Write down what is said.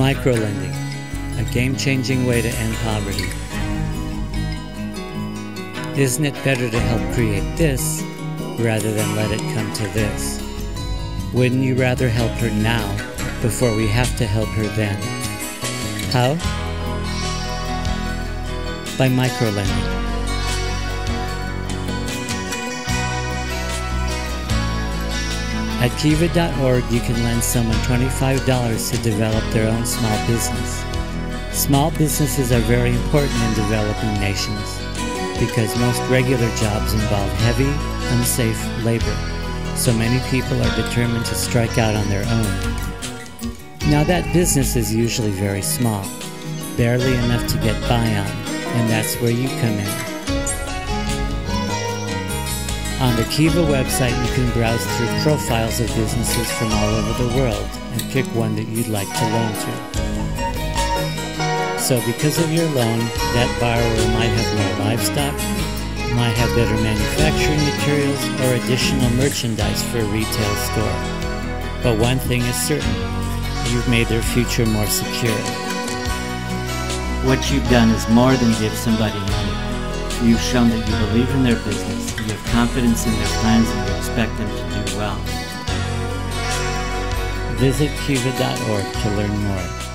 Microlending, a game changing way to end poverty. Isn't it better to help create this rather than let it come to this? Wouldn't you rather help her now before we have to help her then? How? By microlending. At kiva.org, you can lend someone $25 to develop their own small business. Small businesses are very important in developing nations because most regular jobs involve heavy, unsafe labor, so many people are determined to strike out on their own. Now, that business is usually very small, barely enough to get by on, and that's where you come in. On the Kiva website, you can browse through profiles of businesses from all over the world and pick one that you'd like to loan to. So because of your loan, that borrower might have more livestock, might have better manufacturing materials, or additional merchandise for a retail store. But one thing is certain, you've made their future more secure. What you've done is more than give somebody money. You've shown that you believe in their business, you have confidence in their plans, and you expect them to do well. Visit kiva.org to learn more.